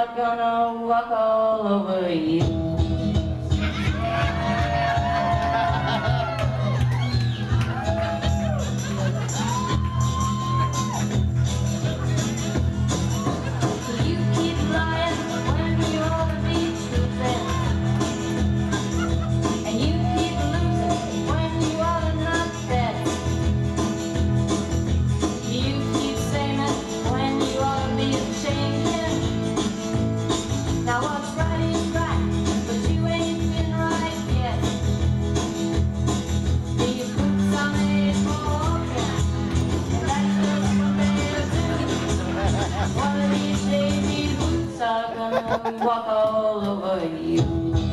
not gonna walk all over you. walk all over you.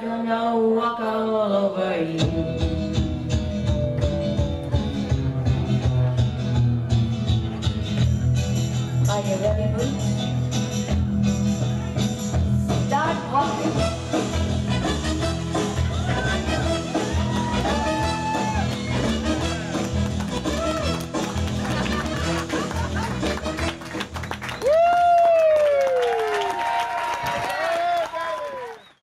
Gonna walk all over you. Are you ready, Boots? Start walking.